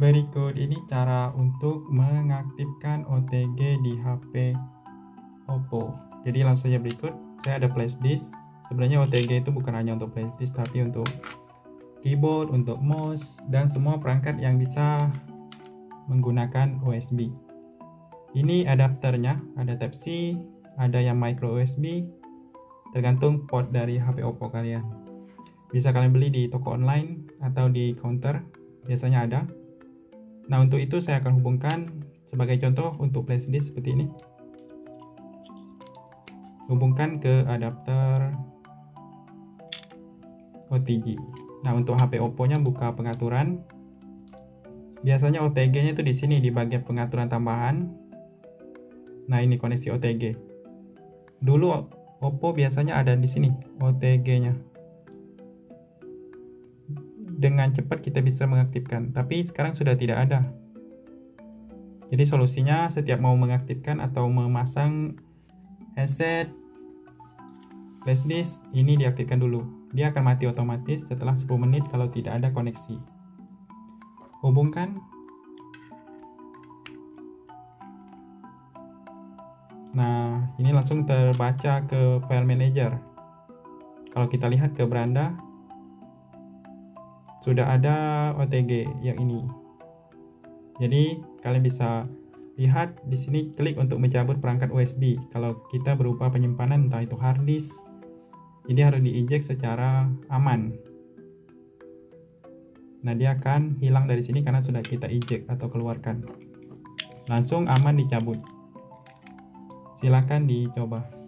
Berikut ini cara untuk mengaktifkan OTG di HP Oppo. Jadi langsung saja berikut, saya ada flash disk. Sebenarnya OTG itu bukan hanya untuk flash disk tapi untuk keyboard, untuk mouse dan semua perangkat yang bisa menggunakan USB. Ini adapternya, ada Type-C, ada yang micro USB, tergantung port dari HP Oppo kalian. Bisa kalian beli di toko online atau di counter, biasanya ada. Nah, untuk itu saya akan hubungkan sebagai contoh untuk flash disk seperti ini. Hubungkan ke adapter OTG. Nah, untuk HP Oppo-nya buka pengaturan. Biasanya OTG-nya itu di sini di bagian pengaturan tambahan. Nah, ini koneksi OTG. Dulu Oppo biasanya ada di sini OTG-nya dengan cepat kita bisa mengaktifkan, tapi sekarang sudah tidak ada. Jadi solusinya setiap mau mengaktifkan atau memasang headset flash ini diaktifkan dulu. Dia akan mati otomatis setelah 10 menit kalau tidak ada koneksi. Hubungkan. Nah, ini langsung terbaca ke file manager. Kalau kita lihat ke beranda, sudah ada OTG yang ini. Jadi kalian bisa lihat di sini klik untuk mencabut perangkat USB. Kalau kita berupa penyimpanan entah itu hard disk, jadi harus diinjek secara aman. Nah dia akan hilang dari sini karena sudah kita eject atau keluarkan. Langsung aman dicabut. Silakan dicoba.